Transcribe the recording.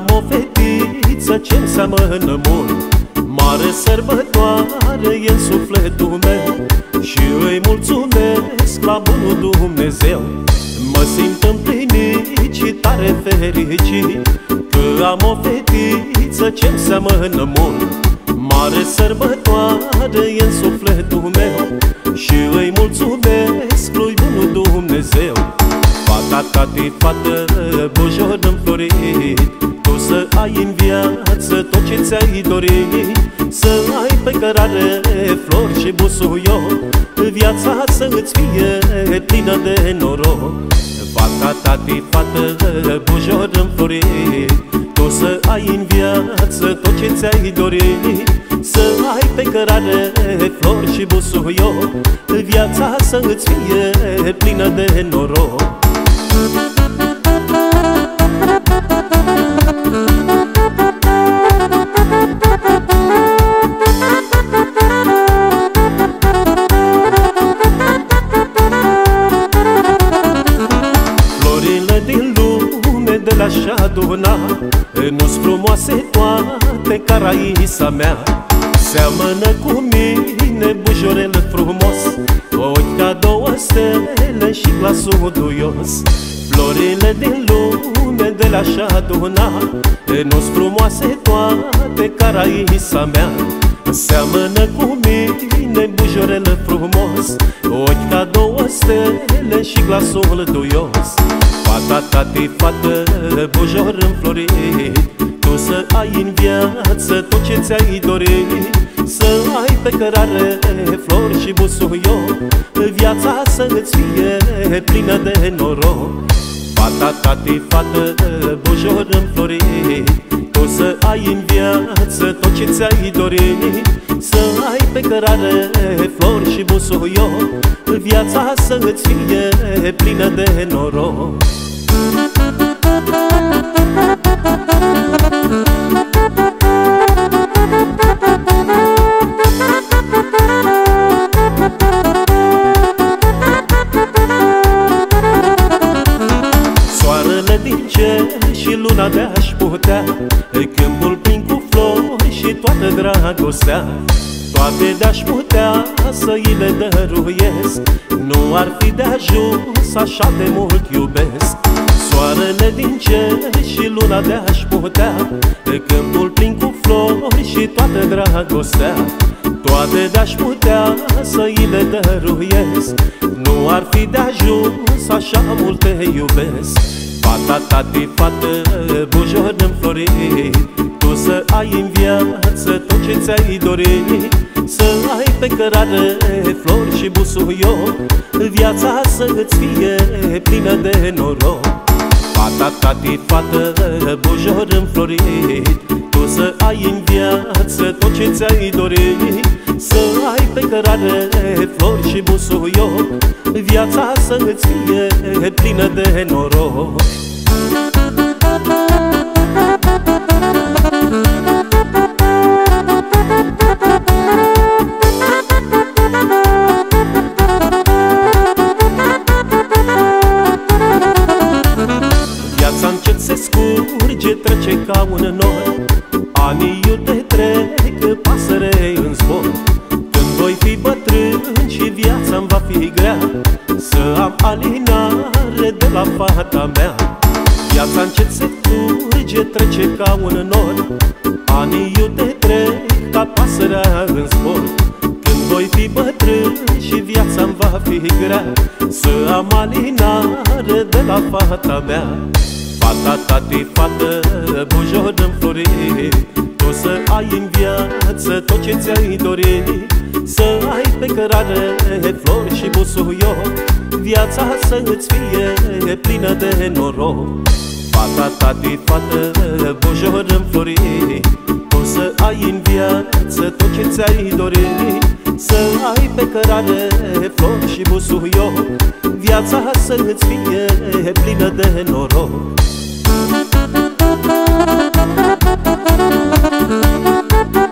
am o fetiță ce-mi seamănă mult. Mare sărbătoare e în sufletul meu Și îi mulțumesc la bunul Dumnezeu. Mă simt împlinit și tare fericit Că am o fetiță ce-mi seamănă mult. Mare sărbătoare e în sufletul meu Fata ta de fată, bujor înflorit. Tu să ai în viață tot ce ți-ai dorit. Să ai pe cărare flori și busuioc Viața să îți fie plină de noroc. Fata ta de fată, bujor înflorit. Tu să ai în viață tot ce ți-ai dorit. Să ai pe cărare flori și busuioc Viața să îți fie plină de noroc. Florile din lume de la șaduna Nu-s frumoase toate ca Raisa mea Seamănă cu mine bujorel frumos. Ochi ca două stele și glasul duios. Florile din lume de la aduna Nu-s frumoase toate ca Raisa mea. Seamănă cu mine bujorel frumos. Ochi ca două stele și glasul duios. Fata ta de fată, bujor înflorit Tu să ai în viață tot ce ți-ai dorit Să ai pe cărare flori și busuioc Viața să îți fie plină de noroc. Fata ta de fată, bujor înflorit Tu să ai în viață tot ce ți-ai dorit Să ai pe cărare flori și busuioc Viața să îți fie plină de noroc Câmpul plin cu flori și toată dragostea Toate de-aș putea să îi le dăruiesc. Nu ar fi de ajuns, așa de mult iubesc. Soarele din cer și luna de-aș putea Câmpul plin cu flori și toată dragostea Toate de-aș putea să îi le dăruiesc. Nu ar fi de ajuns, așa mult te iubesc Fata ta de fată, bujor înflorit. Tu să ai în viață tot ce ți-ai dorit. Să ai pe cărare flori și busuioc Viața să îți fie plină de noroc. Fata ta de fată, bujor înflorit. Tu să ai în viață tot ce ți-ai dorit Să ai pe cărare flori și busuioc Viața să îți fie plină de noroc. Viața încet se scurge, trece ca un nor. Anii iute trec, pasăre Să am alinare de la fata mea. Viața încet se curge, trece ca un nor. Anii iute trec, ca pasărea în zbor. Când voi fi bătrân și viața-mi va fi grea Să am alinare de la fata mea. Fata ta de fată, bujor înflorit Tu să ai în viață tot ce ți-ai dorit Să ai pe cărare flori și busuioc Viața să îți fie plină de noroc Fata ta de fată, bujor înflorit Tu să ai în viață tot ce ți-ai dorit Să ai pe cărare flori și busuioc Viața să îți fie plină de noroc Thank you.